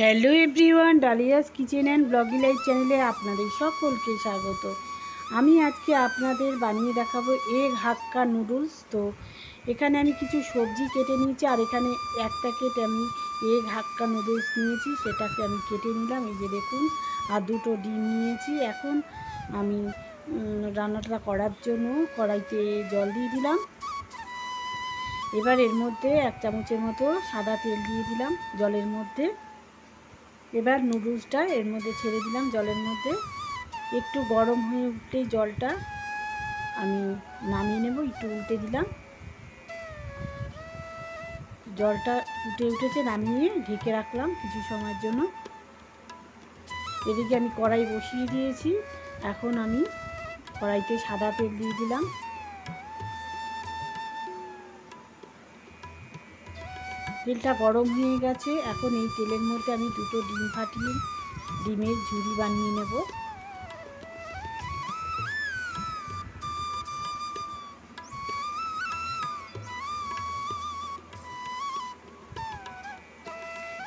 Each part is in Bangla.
Hello everyone, Dalia's kitchen and bloggy life চ্যানেলে আপনাদের সকলকে স্বাগত। আমি আজকে আপনাদের বানিয়ে দেখাবো এগ হাক্কা নুডলস। তো এখানে আমি কিছু সবজি কেটে নিয়েছি, আর এখানে এক প্যাকেট আমি এগ হাক্কা নুডলস নিয়েছি, সেটাকে আমি কেটে নিলাম। এই যে দেখুন, আর দুটো ডিম নিয়েছি। এখন আমি রান্নাটা করার জন্য কড়াইতে জল দিয়ে দিলাম। এবার এর মধ্যে এক চামচের মতো সাদা তেল দিয়ে দিলাম জলের মধ্যে। এবার নুডলসটা এর মধ্যে ছেড়ে দিলাম জলের মধ্যে। একটু গরম হয়ে উঠলেই জলটা আমি নামিয়ে নেব, একটু উল্টে দিলাম। জলটা উঠে উঠেছে, নামিয়ে ঢেকে রাখলাম কিছু সময়ের জন্য। এদিকে আমি কড়াই বসিয়ে দিয়েছি। এখন আমি কড়াইতে সাদা তেল দিয়ে দিলাম। তেলটা গরম হয়ে গেছে। এখন এই তেলের মধ্যে আমি দুটো ডিম ফাটিয়ে, ডিমের ঝুড়ি বানিয়ে নেব।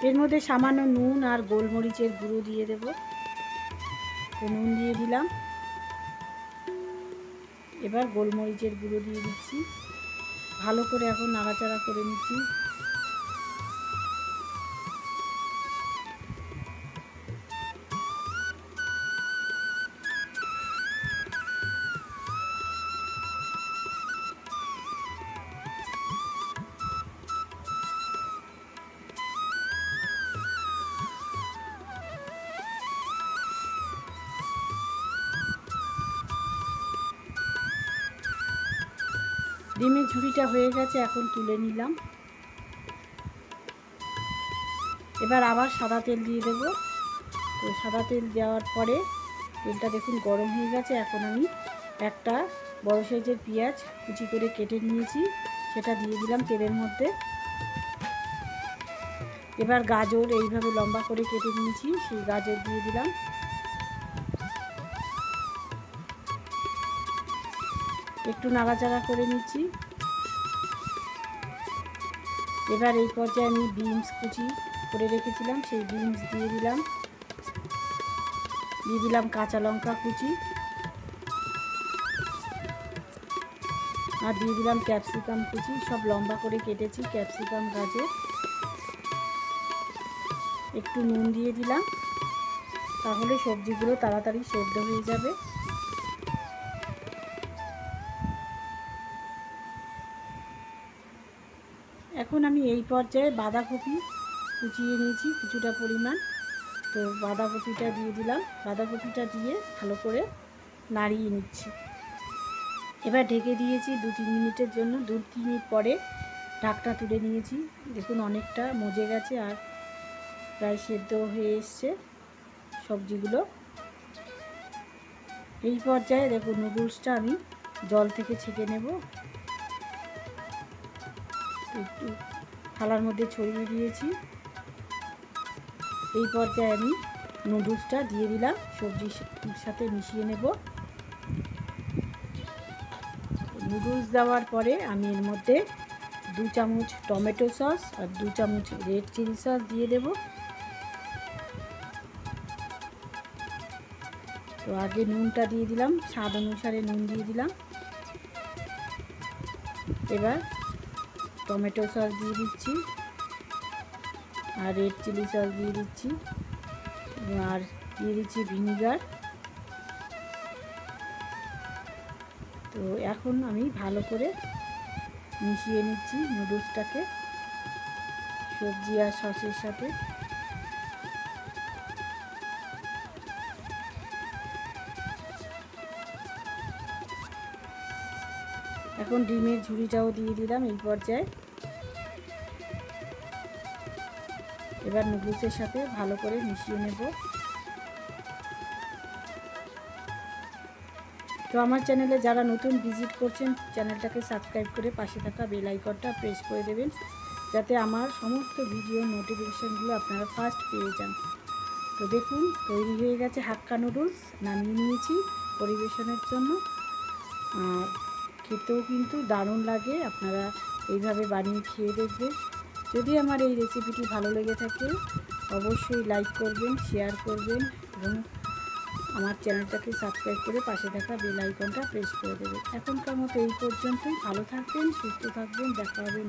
এর মধ্যে সামান্য নুন আর গোলমরিচের গুঁড়ো দিয়ে দেব। নুন দিয়ে দিলাম। এবার গোলমরিচের গুঁড়ো দিয়ে দিচ্ছি। ভালো করে এখন নাড়াচাড়া করে নিচ্ছি। ডিমের ঝুড়িটা হয়ে গেছে, এখন তুলে নিলাম। এবার আবার সাদা তেল দিয়ে দেব। তো সাদা তেল দেওয়ার পরে তেলটা দেখুন গরম হয়ে গেছে। এখন আমি একটা বড় সাইজের পেঁয়াজ কুচি করে কেটে নিয়েছি। সেটা দিয়ে দিলাম তেলের মধ্যে। এবার গাজর এইভাবে লম্বা করে কেটে নিয়েছি, সেই গাজর দিয়ে দিলাম। একটু নাড়াচাড়া করে নিচ্ছি। এবার এই পর্যায়ে আমি বিনস কুচি করে রেখেছিলাম, সেই বিনস দিয়ে দিলাম। দিয়ে দিলাম কাঁচা লঙ্কা কুচি। আর দিয়ে দিলাম ক্যাপসিকাম কুচি, সব লম্বা করে কেটেছি ক্যাপসিকাম গাজর। একটু নুন দিয়ে দিলাম, তাহলে সবজিগুলো তাড়াতাড়ি সেদ্ধ হয়ে যাবে। এখন আমি এই পর্যায়ে বাঁধাকপি কুচিয়ে নিয়েছি, কিছুটা পরিমাণ। তো বাঁধাকপিটা দিয়ে দিলাম। বাঁধাকপিটা দিয়ে ভালো করে নাড়িয়ে নিচ্ছি। এবার ঢেকে দিয়েছি দু তিন মিনিটের জন্য। দু তিন মিনিট পরে ঢাকটা তুলে নিয়েছি। দেখুন অনেকটা মজে গেছে আর প্রায় সেদ্ধ হয়ে এসছে সবজিগুলো। এই পর্যায়ে দেখুন নুডলসটা আমি জল থেকে ছেঁকে নেব। একটু থালার মধ্যে ছড়িয়ে দিয়েছি। এই পর্যায়ে আমি নুডলসটা দিয়ে দিলাম, সবজির সাথে মিশিয়ে নেব। নুডলস দেওয়ার পরে আমি এর মধ্যে দু চামচ টমেটো সস আর দু চামচ রেড চিলি সস দিয়ে দেব। তো আগে নুনটা দিয়ে দিলাম, স্বাদ অনুসারে নুন দিয়ে দিলাম। এবার টমেটো সস দিয়ে দিচ্ছি। আর রেড চিলি সস দিয়ে দিচ্ছি। আর দিয়ে দিচ্ছি ভিনিগার তো এখন আমি ভালো করে মিশিয়ে নিচ্ছি নুডলসটাকে সবজি আর সসের সাথে। এখন ডিমের ঝুড়িটাও দিয়ে দিলাম এই পর্যায়ে। এবার নুডলসের সাথে ভালো করে মিশিয়ে নেব। তো আমার চ্যানেলে যারা নতুন ভিজিট করছেন, চ্যানেলটাকে সাবস্ক্রাইব করে পাশে থাকা বেল আইকনটা প্রেস করে দেবেন, যাতে আমার সমস্ত ভিডিও নোটিফিকেশানগুলো আপনারা ফার্স্ট পেয়ে যান। তো দেখুন, তৈরি হয়ে গেছে হাক্কা নুডলস, নামিয়ে নিয়েছি পরিবেশনের জন্য। আর খেতেও কিন্তু দারুণ লাগে, আপনারা এইভাবে বানিয়ে খেয়ে দেখবেন। যদি আমার এই রেসিপিটি ভালো লেগে থাকে, অবশ্যই লাইক করবেন শেয়ার করবেন এবং আমার চ্যানেলটাকে সাবস্ক্রাইব করে পাশে থাকা বেল আইকনটা প্রেস করে দেবেন। এখনকার মতো এই পর্যন্তই। ভালো থাকবেন, সুস্থ থাকবেন, দেখা হবে